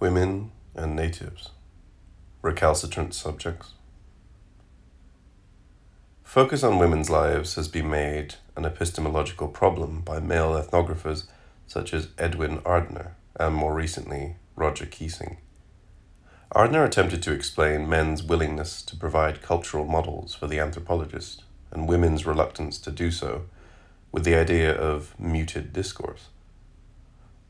women and natives, recalcitrant subjects. Focus on women's lives has been made an epistemological problem by male ethnographers such as Edwin Ardener and more recently Roger Keesing. Ardener attempted to explain men's willingness to provide cultural models for the anthropologist and women's reluctance to do so with the idea of muted discourse.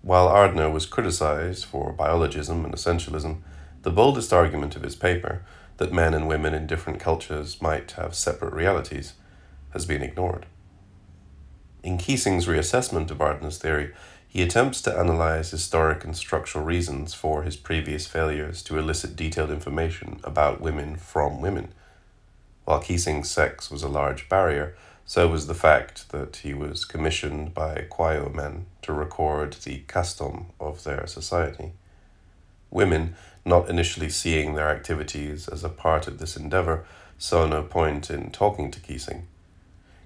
While Ardener was criticized for biologism and essentialism, the boldest argument of his paper, that men and women in different cultures might have separate realities, has been ignored. In Keesing's reassessment of Ardener's theory, he attempts to analyze historic and structural reasons for his previous failures to elicit detailed information about women from women. While Keesing's sex was a large barrier, so was the fact that he was commissioned by Kwaio men to record the custom of their society. Women, not initially seeing their activities as a part of this endeavor, saw no point in talking to Keesing.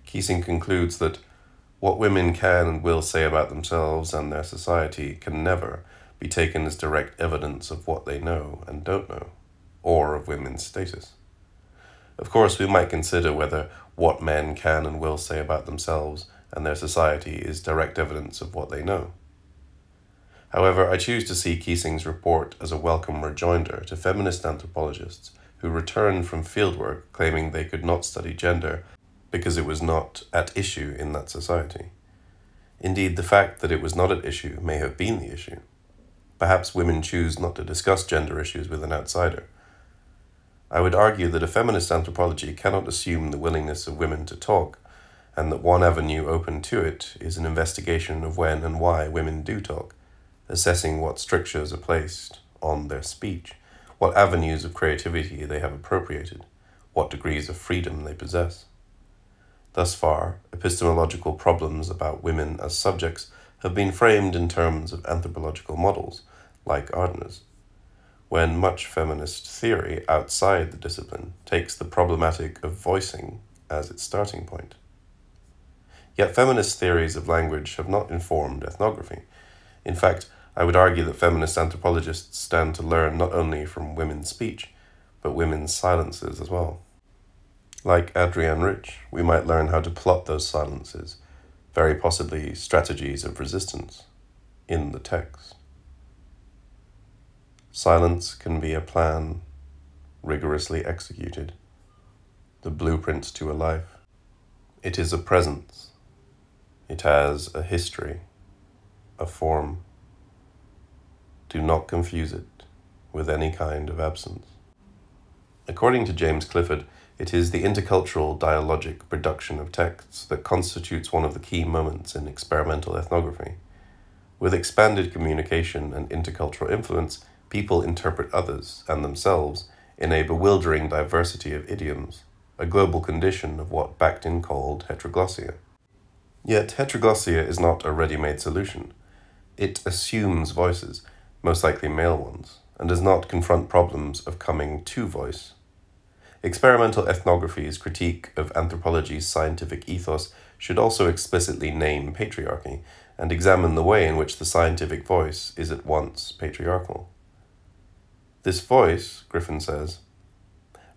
Keesing concludes that what women can and will say about themselves and their society can never be taken as direct evidence of what they know and don't know, or of women's status. Of course, we might consider whether what men can and will say about themselves and their society is direct evidence of what they know. However, I choose to see Keesing's report as a welcome rejoinder to feminist anthropologists who returned from fieldwork claiming they could not study gender because it was not at issue in that society. Indeed, the fact that it was not at issue may have been the issue. Perhaps women choose not to discuss gender issues with an outsider I would argue that a feminist anthropology cannot assume the willingness of women to talk, and that one avenue open to it is an investigation of when and why women do talk, assessing what strictures are placed on their speech, what avenues of creativity they have appropriated, what degrees of freedom they possess. Thus far, epistemological problems about women as subjects have been framed in terms of anthropological models, like Ardener's when much feminist theory outside the discipline takes the problematic of voicing as its starting point. Yet feminist theories of language have not informed ethnography. In fact, I would argue that feminist anthropologists stand to learn not only from women's speech, but women's silences as well. Like Adrienne Rich, we might learn how to plot those silences, very possibly strategies of resistance, in the text. Silence can be a plan rigorously executed, the blueprint to a life. It is a presence. It has a history, a form. Do not confuse it with any kind of absence. According to James Clifford, it is the intercultural dialogic production of texts that constitutes one of the key moments in experimental ethnography. With expanded communication and intercultural influence, people interpret others and themselves in a bewildering diversity of idioms, a global condition of what Bakhtin called heteroglossia. Yet heteroglossia is not a ready made solution. It assumes voices, most likely male ones, and does not confront problems of coming to voice. Experimental ethnography's critique of anthropology's scientific ethos should also explicitly name patriarchy and examine the way in which the scientific voice is at once patriarchal. This voice, Griffin says,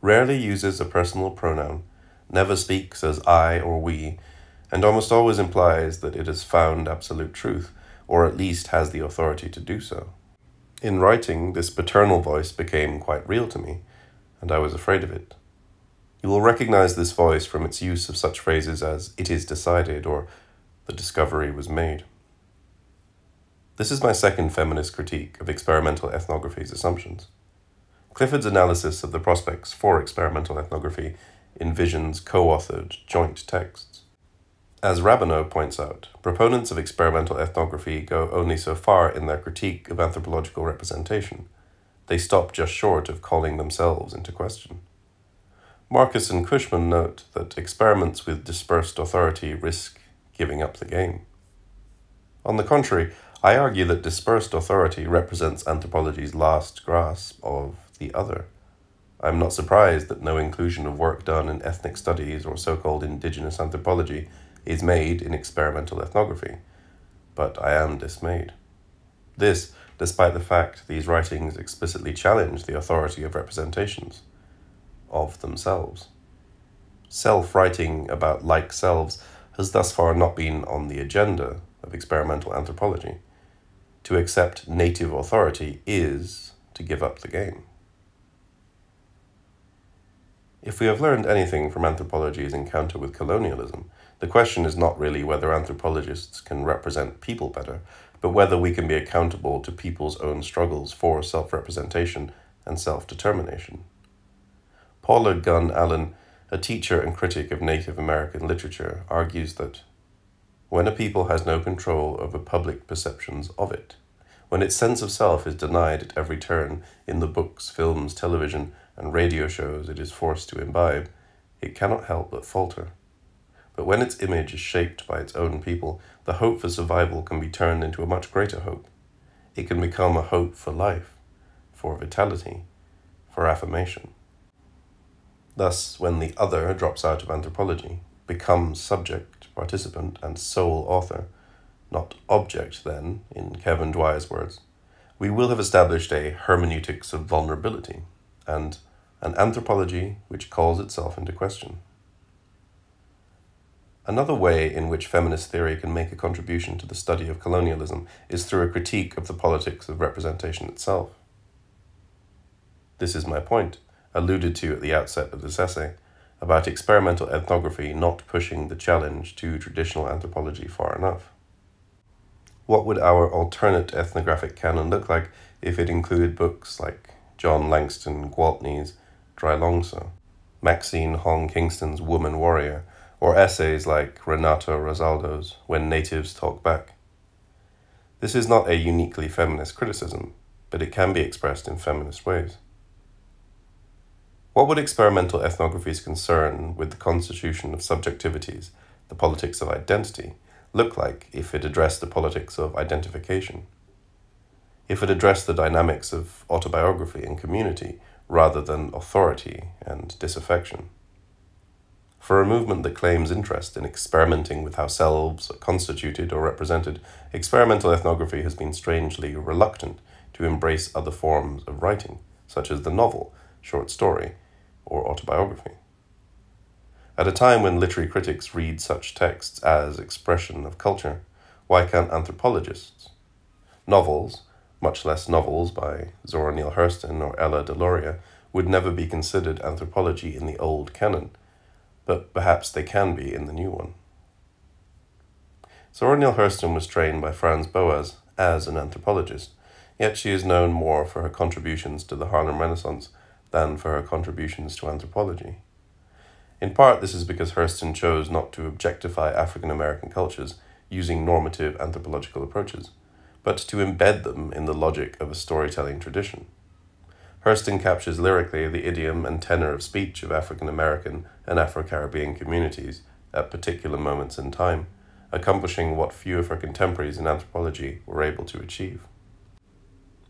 rarely uses a personal pronoun, never speaks as I or we, and almost always implies that it has found absolute truth, or at least has the authority to do so. In writing, this paternal voice became quite real to me, and I was afraid of it. You will recognize this voice from its use of such phrases as it is decided or the discovery was made. This is my second feminist critique of experimental ethnography's assumptions. Clifford's analysis of the prospects for experimental ethnography envisions co authored joint texts. As Rabinow points out, proponents of experimental ethnography go only so far in their critique of anthropological representation. They stop just short of calling themselves into question. Marcus and Cushman note that experiments with dispersed authority risk giving up the game. On the contrary, I argue that dispersed authority represents anthropology's last grasp of the other. I am not surprised that no inclusion of work done in ethnic studies or so called indigenous anthropology is made in experimental ethnography, but I am dismayed. This, despite the fact these writings explicitly challenge the authority of representations of themselves. Self writing about like selves has thus far not been on the agenda of experimental anthropology. To accept native authority is to give up the game. If we have learned anything from anthropology's encounter with colonialism, the question is not really whether anthropologists can represent people better, but whether we can be accountable to people's own struggles for self representation and self determination. Paula Gunn Allen, a teacher and critic of Native American literature, argues that when a people has no control over public perceptions of it, when its sense of self is denied at every turn in the books, films, television, and radio shows it is forced to imbibe, it cannot help but falter. But when its image is shaped by its own people, the hope for survival can be turned into a much greater hope. It can become a hope for life, for vitality, for affirmation. Thus, when the other drops out of anthropology, becomes subject, participant, and sole author, not object, then, in Kevin Dwyer's words, we will have established a hermeneutics of vulnerability and an anthropology which calls itself into question. Another way in which feminist theory can make a contribution to the study of colonialism is through a critique of the politics of representation itself. This is my point, alluded to at the outset of this essay, about experimental ethnography not pushing the challenge to traditional anthropology far enough. What would our alternate ethnographic canon look like if it included books like John Langston Gwaltney's Drylongso, Maxine Hong Kingston's Woman Warrior, or essays like Renato Rosaldo's When Natives Talk Back. This is not a uniquely feminist criticism, but it can be expressed in feminist ways. What would experimental ethnography's concern with the constitution of subjectivities, the politics of identity, look like if it addressed the politics of identification? If it addressed the dynamics of autobiography and community rather than authority and disaffection? For a movement that claims interest in experimenting with how selves are constituted or represented, experimental ethnography has been strangely reluctant to embrace other forms of writing, such as the novel, short story, or autobiography. At a time when literary critics read such texts as expression of culture, why can't anthropologists? Novels, much less novels by Zora Neale Hurston or Ella Deloria, would never be considered anthropology in the old canon but perhaps they can be in the new one. Zora Neale Hurston was trained by Franz Boas as an anthropologist, yet she is known more for her contributions to the Harlem Renaissance than for her contributions to anthropology. In part, this is because Hurston chose not to objectify African American cultures using normative anthropological approaches, but to embed them in the logic of a storytelling tradition. Hurston captures lyrically the idiom and tenor of speech of African American and Afro Caribbean communities at particular moments in time, accomplishing what few of her contemporaries in anthropology were able to achieve.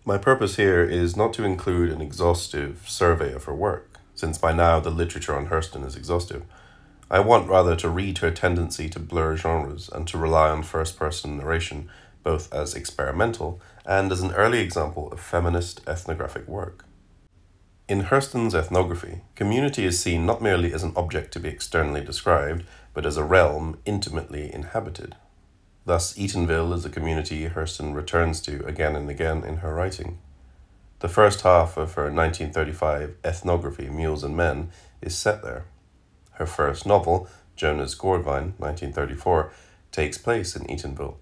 My purpose here is not to include an exhaustive survey of her work, since by now the literature on Hurston is exhaustive. I want rather to read her tendency to blur genres and to rely on first person narration both as experimental and as an early example of feminist ethnographic work. In Hurston's ethnography, community is seen not merely as an object to be externally described, but as a realm intimately inhabited. Thus, Eatonville is a community Hurston returns to again and again in her writing. The first half of her 1935 ethnography, Mules and Men, is set there. Her first novel, Jonah's Gourd Vine, 1934, takes place in Eatonville,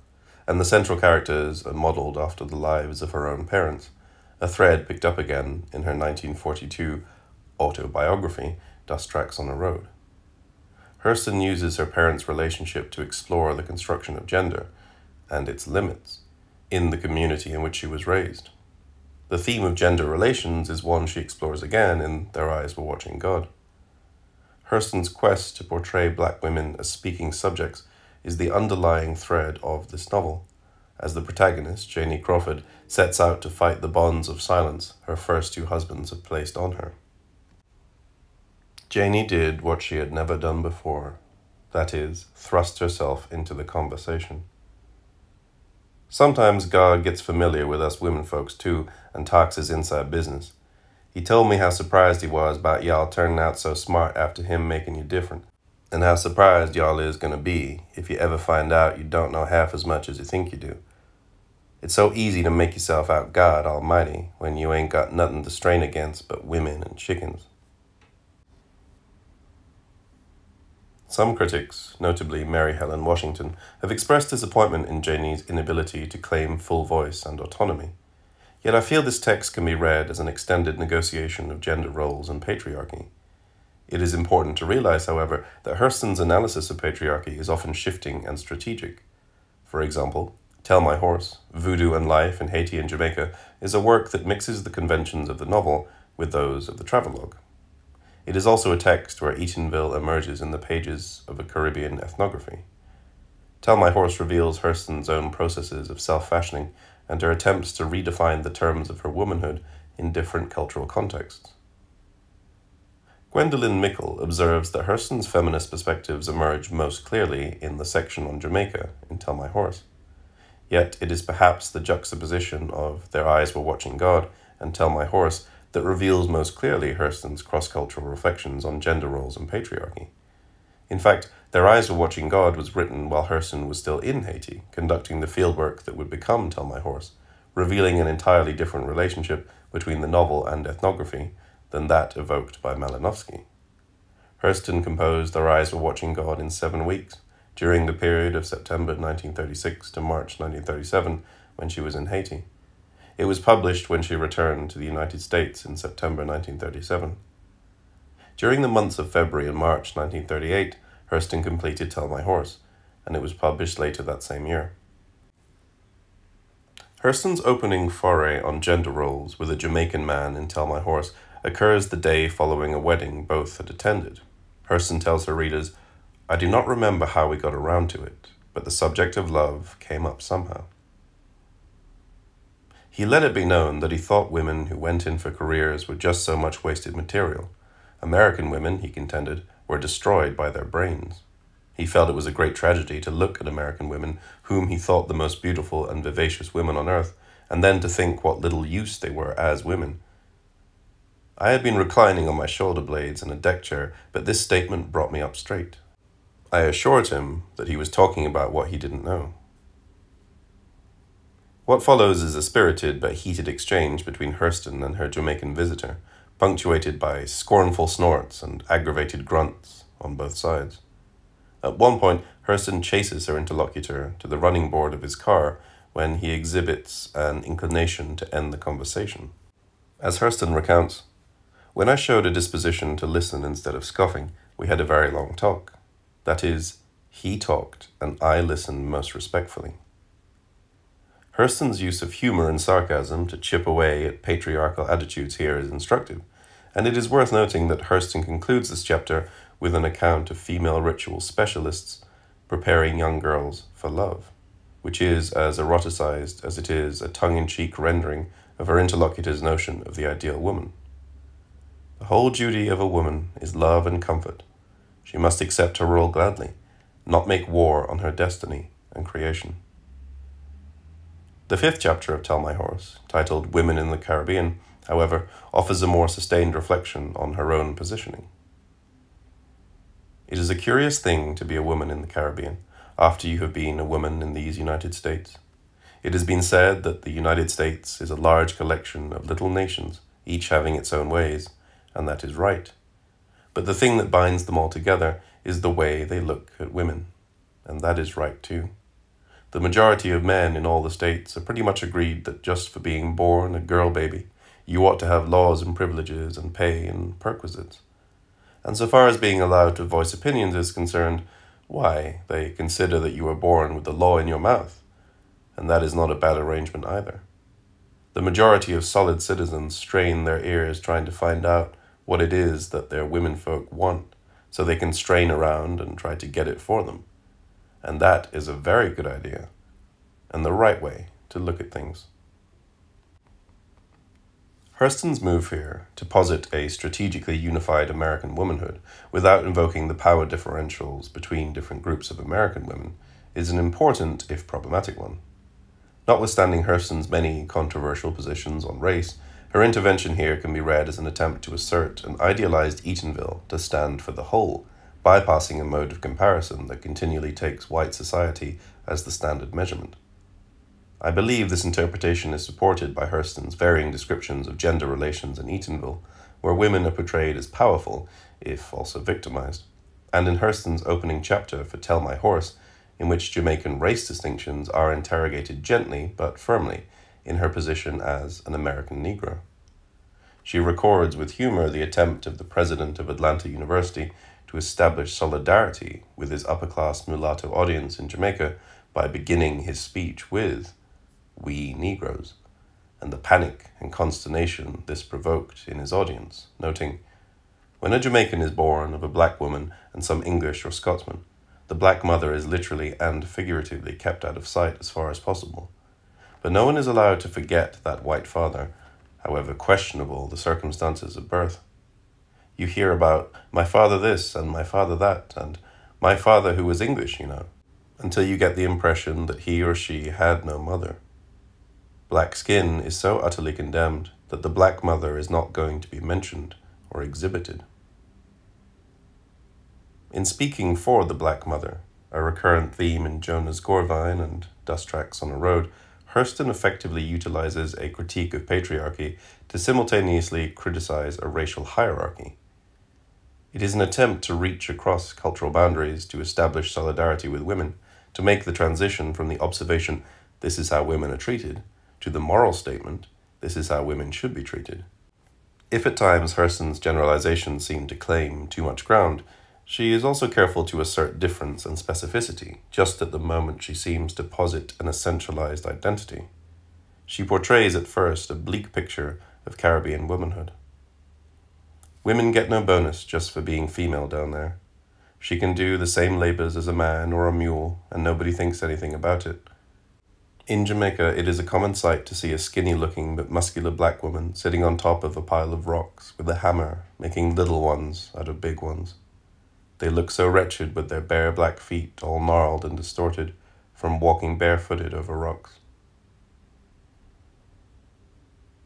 and the central characters are modelled after the lives of her own parents a thread picked up again in her 1942 autobiography, Dust Tracks on a Road. Hurston uses her parents' relationship to explore the construction of gender and its limits in the community in which she was raised. The theme of gender relations is one she explores again in Their Eyes Were Watching God. Hurston's quest to portray black women as speaking subjects is the underlying thread of this novel as the protagonist, Janie Crawford, sets out to fight the bonds of silence her first two husbands have placed on her. Janie did what she had never done before that is, thrust herself into the conversation. Sometimes God gets familiar with us women folks too and talks his inside business. He told me how surprised he was about y'all turning out so smart after him making you different, and how surprised y'all is gonna be if you ever find out you don't know half as much as you think you do. It's so easy to make yourself out God Almighty when you ain't got nothing to strain against but women and chickens. Some critics, notably Mary Helen Washington, have expressed disappointment in Janie's inability to claim full voice and autonomy. Yet I feel this text can be read as an extended negotiation of gender roles and patriarchy. It is important to realize, however, that Hurston's analysis of patriarchy is often shifting and strategic. For example, Tell My Horse, Voodoo and Life in Haiti and Jamaica is a work that mixes the conventions of the novel with those of the travelogue. It is also a text where Eatonville emerges in the pages of a Caribbean ethnography. Tell My Horse reveals Hurston's own processes of self fashioning and her attempts to redefine the terms of her womanhood in different cultural contexts. Gwendolyn Mikell observes that Hurston's feminist perspectives emerge most clearly in the section on Jamaica in Tell My Horse. Yet it is perhaps the juxtaposition of Their Eyes Were Watching God and Tell My Horse that reveals most clearly Hurston's cross cultural reflections on gender roles and patriarchy. In fact, Their Eyes Were Watching God was written while Hurston was still in Haiti, conducting the fieldwork that would become Tell My Horse, revealing an entirely different relationship between the novel and ethnography than that evoked by Malinowski. Hurston composed Their Eyes Were Watching God in seven weeks, during the period of September 1936 to March 1937, when she was in Haiti. It was published when she returned to the United States in September 1937. During the months of February and March 1938, Hurston completed Tell My Horse, and it was published later that same year. Hurston's opening foray on gender roles with a Jamaican man in Tell My Horse occurs the day following a wedding both had attended. Hurston tells her readers, I do not remember how we got around to it, but the subject of love came up somehow. He let it be known that he thought women who went in for careers were just so much wasted material. American women, he contended, were destroyed by their brains. He felt it was a great tragedy to look at American women, whom he thought the most beautiful and vivacious women on earth, and then to think what little use they were as women. I had been reclining on my shoulder blades in a deck chair, but this statement brought me up straight. I assured him that he was talking about what he didn't know. What follows is a spirited but heated exchange between Hurston and her Jamaican visitor, punctuated by scornful snorts and aggravated grunts on both sides. At one point, Hurston chases her interlocutor to the running board of his car when he exhibits an inclination to end the conversation. As Hurston recounts, when I showed a disposition to listen instead of scoffing, we had a very long talk. That is, he talked and I listened most respectfully. Hurston's use of humor and sarcasm to chip away at patriarchal attitudes here is instructive, and it is worth noting that Hurston concludes this chapter with an account of female ritual specialists preparing young girls for love, which is as eroticized as it is a tongue in cheek rendering of her interlocutor's notion of the ideal woman. The whole duty of a woman is love and comfort. She must accept her role gladly, not make war on her destiny and creation. The fifth chapter of Tell My Horse, titled Women in the Caribbean, however, offers a more sustained reflection on her own positioning. It is a curious thing to be a woman in the Caribbean after you have been a woman in these United States. It has been said that the United States is a large collection of little nations, each having its own ways, and that is right. But the thing that binds them all together is the way they look at women, and that is right too. The majority of men in all the states are pretty much agreed that just for being born a girl baby, you ought to have laws and privileges and pay and perquisites. And so far as being allowed to voice opinions is concerned, why, they consider that you were born with the law in your mouth, and that is not a bad arrangement either. The majority of solid citizens strain their ears trying to find out what it is that their womenfolk want, so they can strain around and try to get it for them. And that is a very good idea and the right way to look at things. Hurston's move here to posit a strategically unified American womanhood without invoking the power differentials between different groups of American women is an important, if problematic, one. Notwithstanding Hurston's many controversial positions on race, her intervention here can be read as an attempt to assert an idealized Eatonville to stand for the whole, bypassing a mode of comparison that continually takes white society as the standard measurement. I believe this interpretation is supported by Hurston's varying descriptions of gender relations in Eatonville, where women are portrayed as powerful, if also victimized, and in Hurston's opening chapter for Tell My Horse, in which Jamaican race distinctions are interrogated gently but firmly in her position as an American Negro. She records with humor the attempt of the president of Atlanta University to establish solidarity with his upper class mulatto audience in Jamaica by beginning his speech with, We Negroes, and the panic and consternation this provoked in his audience, noting, When a Jamaican is born of a black woman and some English or Scotsman, the black mother is literally and figuratively kept out of sight as far as possible. But no one is allowed to forget that white father, however questionable the circumstances of birth. You hear about my father this and my father that, and my father who was English, you know, until you get the impression that he or she had no mother. Black skin is so utterly condemned that the black mother is not going to be mentioned or exhibited. In speaking for the Black Mother, a recurrent theme in Jonah's Gourd Vine and Dust Tracks on a Road, Hurston effectively utilizes a critique of patriarchy to simultaneously criticize a racial hierarchy. It is an attempt to reach across cultural boundaries to establish solidarity with women, to make the transition from the observation, this is how women are treated, to the moral statement, this is how women should be treated. If at times Hurston's generalizations seem to claim too much ground, she is also careful to assert difference and specificity, just at the moment she seems to posit an essentialized identity. She portrays at first a bleak picture of Caribbean womanhood. Women get no bonus just for being female down there. She can do the same labors as a man or a mule, and nobody thinks anything about it. In Jamaica, it is a common sight to see a skinny looking but muscular black woman sitting on top of a pile of rocks with a hammer, making little ones out of big ones. They look so wretched with their bare black feet all gnarled and distorted from walking barefooted over rocks.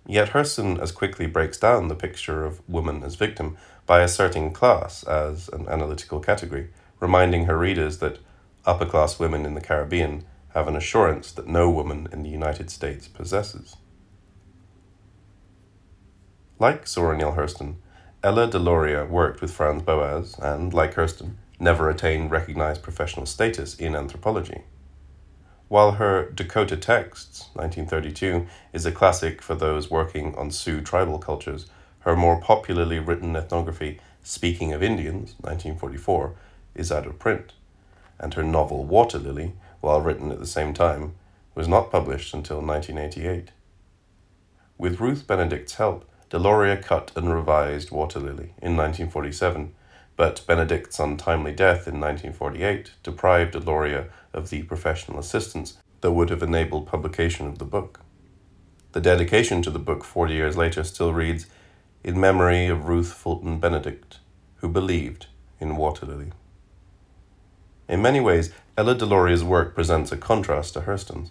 Yet Hurston as quickly breaks down the picture of woman as victim by asserting class as an analytical category, reminding her readers that upper class women in the Caribbean have an assurance that no woman in the United States possesses. Like Zora Neale Hurston, Ella Deloria worked with Franz Boas and, like Hurston, never attained recognized professional status in anthropology. While her Dakota Texts, 1932, is a classic for those working on Sioux tribal cultures, her more popularly written ethnography, Speaking of Indians, 1944, is out of print, and her novel Water Lily, while written at the same time, was not published until 1988. With Ruth Benedict's help, Deloria cut and revised Water Lily in 1947, but Benedict's untimely death in 1948 deprived Deloria of the professional assistance that would have enabled publication of the book. The dedication to the book 40 years later still reads, In memory of Ruth Fulton Benedict, who believed in Water Lily. In many ways, Ella Deloria's work presents a contrast to Hurston's.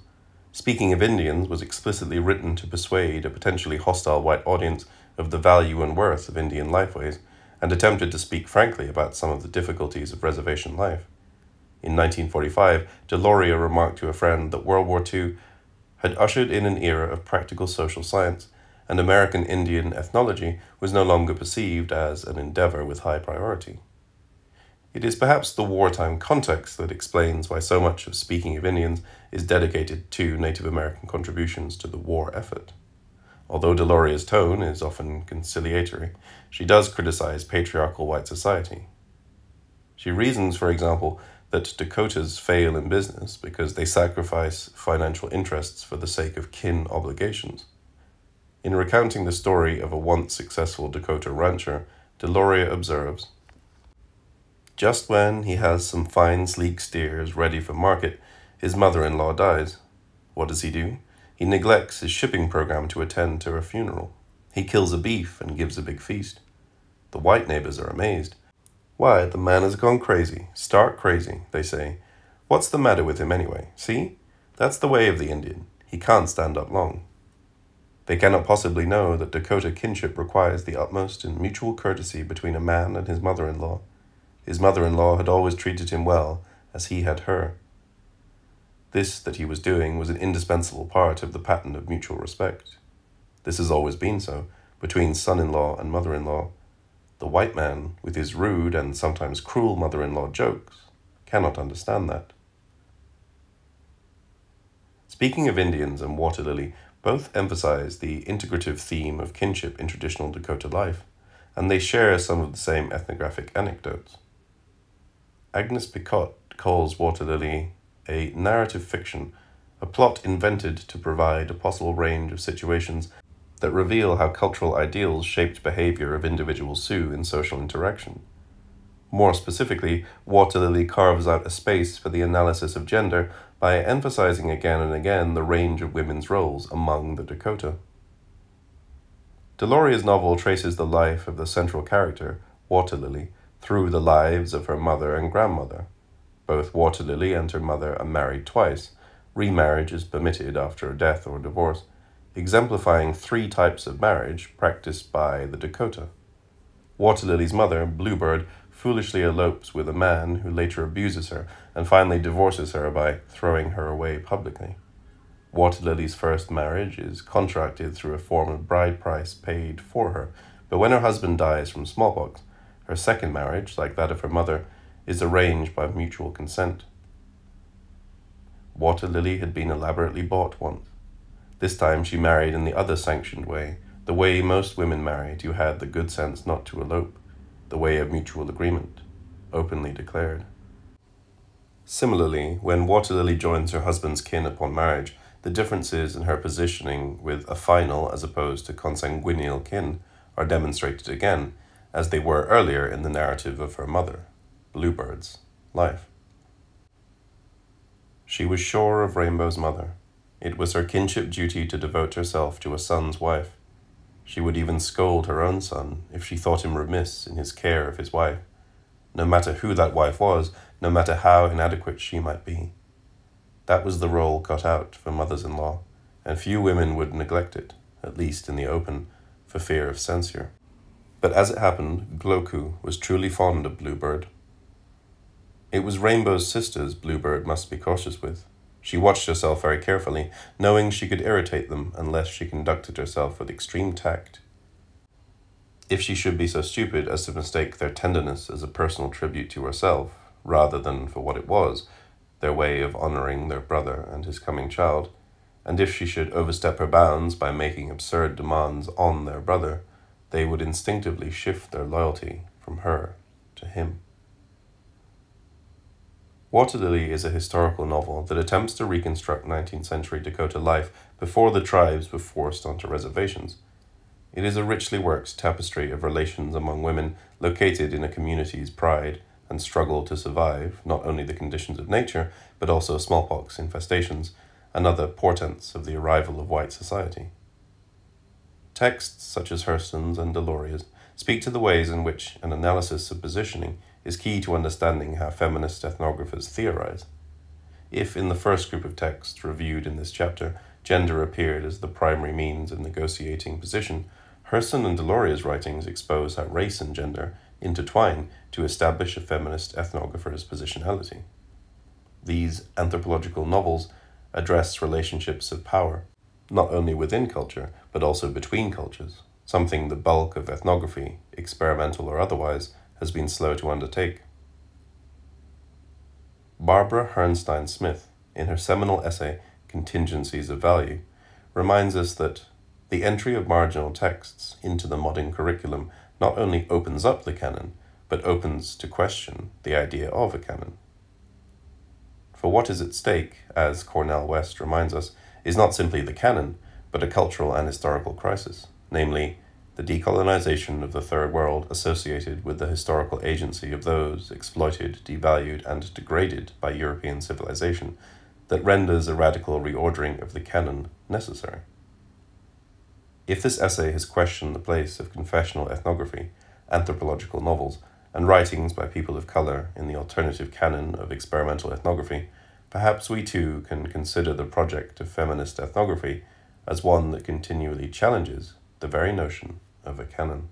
Speaking of Indians was explicitly written to persuade a potentially hostile white audience of the value and worth of Indian lifeways, and attempted to speak frankly about some of the difficulties of reservation life. In 1945, Deloria remarked to a friend that World War II had ushered in an era of practical social science, and American Indian ethnology was no longer perceived as an endeavor with high priority. It is perhaps the wartime context that explains why so much of Speaking of Indians is dedicated to Native American contributions to the war effort. Although Deloria's tone is often conciliatory, she does criticize patriarchal white society. She reasons, for example, that Dakotas fail in business because they sacrifice financial interests for the sake of kin obligations. In recounting the story of a once successful Dakota rancher, Deloria observes just when he has some fine, sleek steers ready for market, his mother in law dies. What does he do? He neglects his shipping program to attend to her funeral. He kills a beef and gives a big feast. The white neighbors are amazed. Why, the man has gone crazy, stark crazy, they say. What's the matter with him anyway? See? That's the way of the Indian. he can't stand up long. They cannot possibly know that Dakota kinship requires the utmost in mutual courtesy between a man and his mother in law. His mother in law had always treated him well, as he had her. This that he was doing was an indispensable part of the pattern of mutual respect. This has always been so, between son in law and mother in law. The white man, with his rude and sometimes cruel mother in law jokes, cannot understand that. Speaking of Indians and water lily, both emphasize the integrative theme of kinship in traditional Dakota life, and they share some of the same ethnographic anecdotes. Agnes Picotte calls Water Lily a narrative fiction, a plot invented to provide a possible range of situations that reveal how cultural ideals shaped behavior of individual Sioux in social interaction. More specifically, Water Lily carves out a space for the analysis of gender by emphasizing again and again the range of women's roles among the Dakota. Deloria's novel traces the life of the central character, Water Lily, through the lives of her mother and grandmother. Both Water Lily and her mother are married twice. Remarriage is permitted after a death or divorce, exemplifying three types of marriage practiced by the Dakota. Water Lily's mother, Bluebird, foolishly elopes with a man who later abuses her and finally divorces her by throwing her away publicly. Water Lily's first marriage is contracted through a form of bride price paid for her, but when her husband dies from smallpox, her second marriage, like that of her mother, is arranged by mutual consent. Water Lily had been elaborately bought once. This time she married in the other sanctioned way, the way most women married who had the good sense not to elope the way of mutual agreement, openly declared. Similarly, when Water Lily joins her husband's kin upon marriage, the differences in her positioning with affinal as opposed to consanguineal kin are demonstrated again, as they were earlier in the narrative of her mother, Bluebird's, life. She was sure of Rainbow's mother. It was her kinship duty to devote herself to a son's wife. She would even scold her own son if she thought him remiss in his care of his wife, no matter who that wife was, no matter how inadequate she might be. That was the role cut out for mothers in law, and few women would neglect it, at least in the open, for fear of censure. But as it happened, Gloku was truly fond of Bluebird. It was Rainbow's sisters Bluebird must be cautious with. She watched herself very carefully, knowing she could irritate them unless she conducted herself with extreme tact. If she should be so stupid as to mistake their tenderness as a personal tribute to herself, rather than for what it was, their way of honoring their brother and his coming child, and if she should overstep her bounds by making absurd demands on their brother, they would instinctively shift their loyalty from her to him. Water Lily is a historical novel that attempts to reconstruct 19th century Dakota life before the tribes were forced onto reservations. It is a richly worked tapestry of relations among women located in a community's pride and struggle to survive not only the conditions of nature, but also smallpox infestations and other portents of the arrival of white society. Texts such as Hurston's and Deloria's speak to the ways in which an analysis of positioning is key to understanding how feminist ethnographers theorize. If in the first group of texts reviewed in this chapter, gender appeared as the primary means of negotiating position, Hurston and Deloria's writings expose how race and gender intertwine to establish a feminist ethnographer's positionality. These anthropological novels address relationships of power, not only within culture, but also between cultures, something the bulk of ethnography, experimental or otherwise, has been slow to undertake. Barbara Herrnstein Smith, in her seminal essay Contingencies of Value, reminds us that the entry of marginal texts into the modern curriculum not only opens up the canon, but opens to question the idea of a canon. For what is at stake, as Cornel West reminds us, is not simply the canon, but a cultural and historical crisis, namely, the decolonization of the Third World associated with the historical agency of those exploited, devalued, and degraded by European civilization that renders a radical reordering of the canon necessary. If this essay has questioned the place of confessional ethnography, anthropological novels, and writings by people of color in the alternative canon of experimental ethnography, perhaps we too can consider the project of feminist ethnography as one that continually challenges the very notion of a canon.